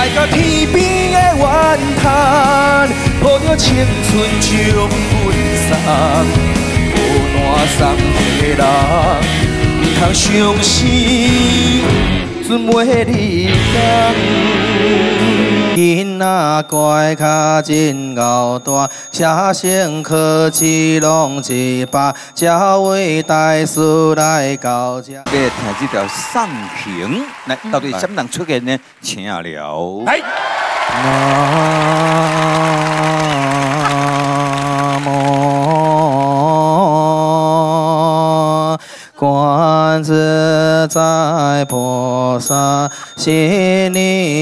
爱到天边的怨叹，抱着青春将阮送，孤单送的人，唔通伤心，准袂离港。囡仔乖卡真敖大，写成考试拢一百，这位大师来教这。来听这条《上行》，来到底什么人出现呢？请了。来。南无观自在菩萨。心里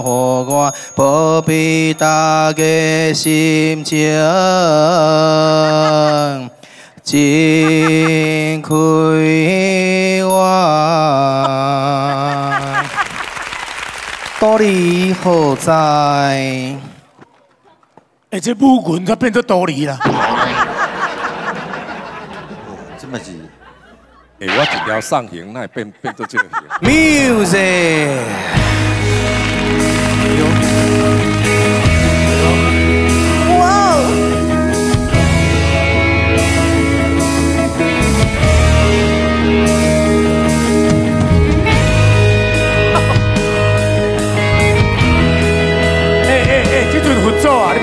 予我，保庇大家心情真开我。道理何在？哎，这武棍才变成道理了。这么是？哎，我一条上行，那变变做这个 music。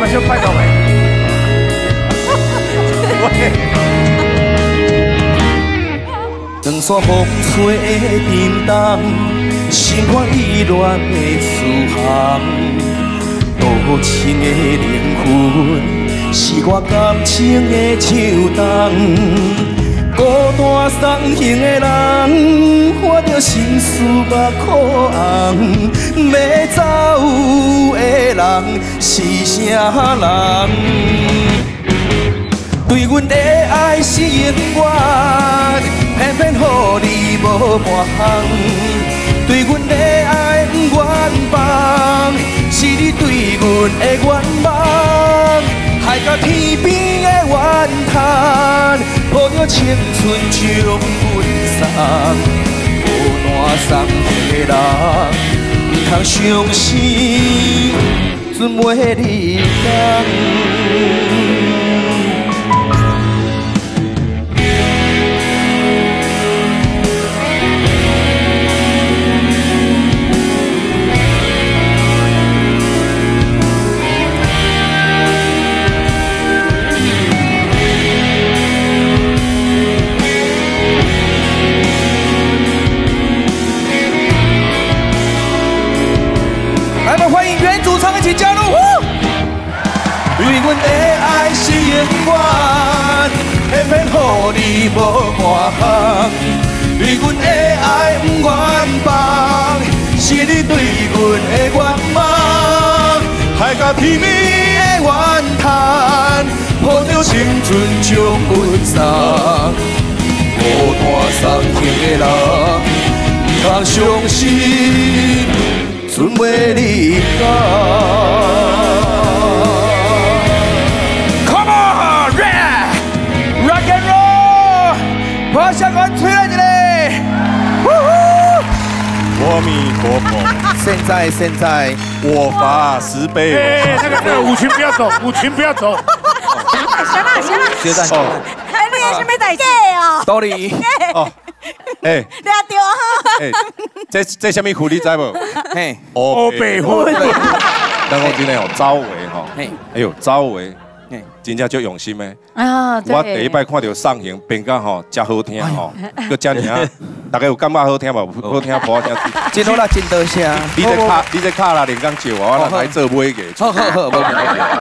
就快到没？两山风吹叮当，心肝意乱的思航，无情的灵魂，是我感情的树洞。孤单送行的人，我着心思目眶红，要走的人是啥人？对阮的爱是永远，偏偏乎你无半项。对阮的爱不愿放，阮的愿望，海角天边的怨叹。抱着青春将阮送，孤单送的人，毋通伤心，准袂离港。无半项，对阮的爱不愿放，是你对阮的愿望。海角天边的怨叹，抱着青春将阮送。孤单送行的人，不通伤心，我想我吹了你嘞！阿弥陀佛！现在现在，我罚十杯。哎，那个那个舞群不要走，舞群不要走。行了行了，学长，还你也是没带劲哦。道理。哦，哎，你阿丢哈。哎，这这什么苦你知不？嘿，欧北婚。但我今天有招围哈。嘿，哎呦，招围。真正足用心的啊！我第一摆看到上行变甲吼，真好听吼，佮遮尔，大家有感觉好听无？好听不，好听。真好啦，真多谢。你这卡，你这卡啦，连讲笑我，我来做买个。好好好，